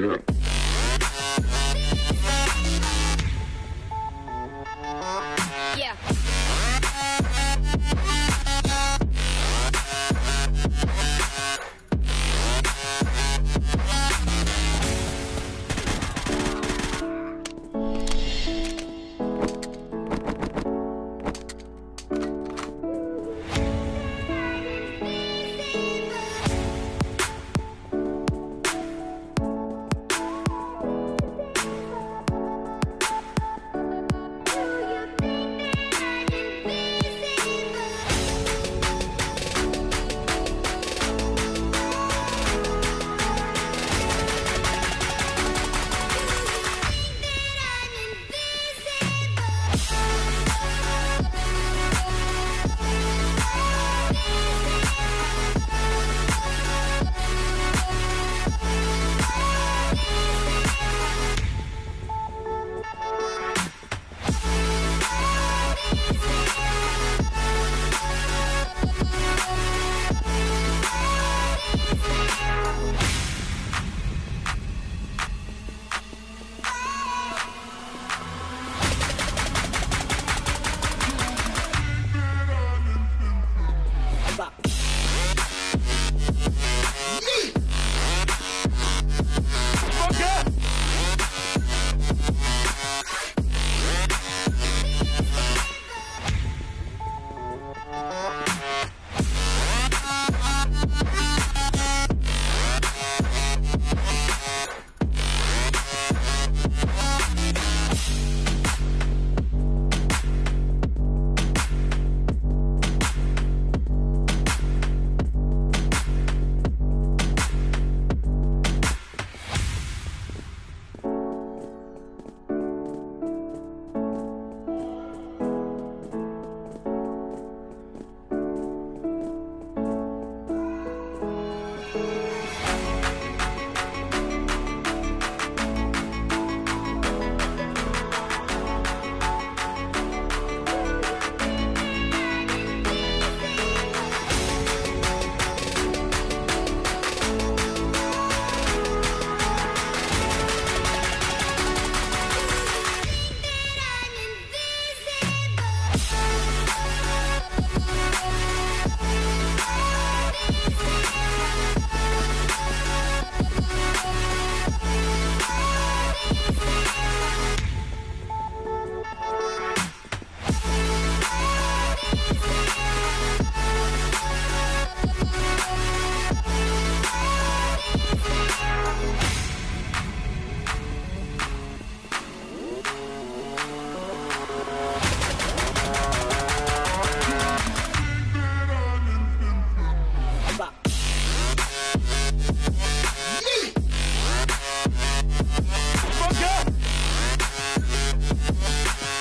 Yeah.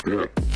Yeah.